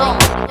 动。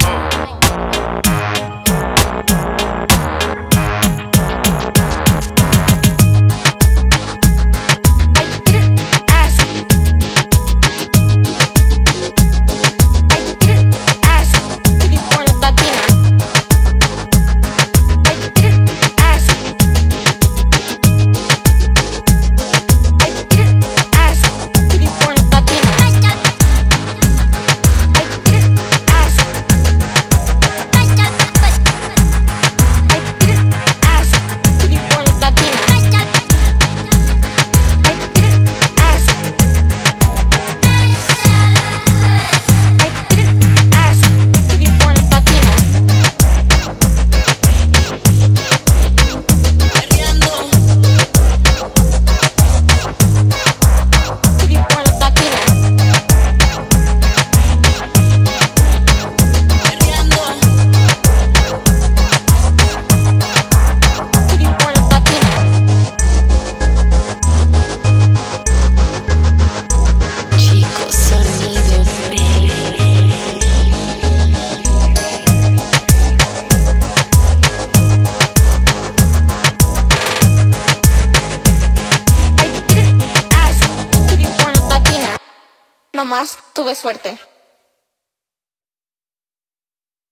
Jamás tuve suerte.